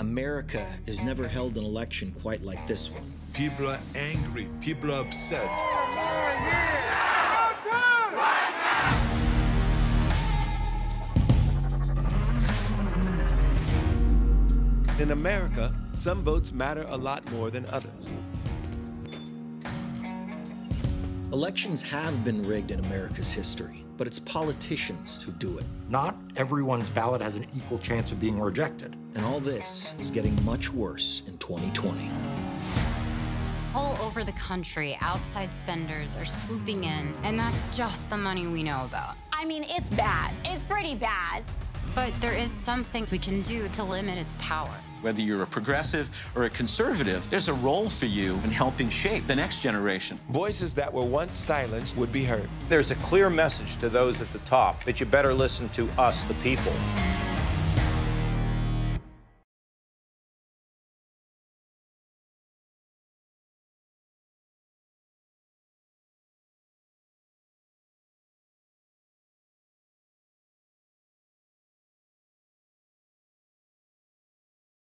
America has never held an election quite like this one. People are angry. People are upset. In America, some votes matter a lot more than others. Elections have been rigged in America's history, but it's politicians who do it. Not everyone's ballot has an equal chance of being rejected. And all this is getting much worse in 2020. All over the country, outside spenders are swooping in, and that's just the money we know about. I mean, it's bad. It's pretty bad. But there is something we can do to limit its power. Whether you're a progressive or a conservative, there's a role for you in helping shape the next generation. Voices that were once silenced would be heard. There's a clear message to those at the top that you better listen to us, the people.